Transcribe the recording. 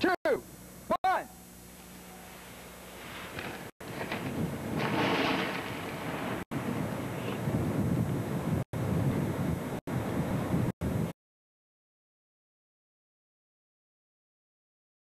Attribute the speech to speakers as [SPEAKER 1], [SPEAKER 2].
[SPEAKER 1] two,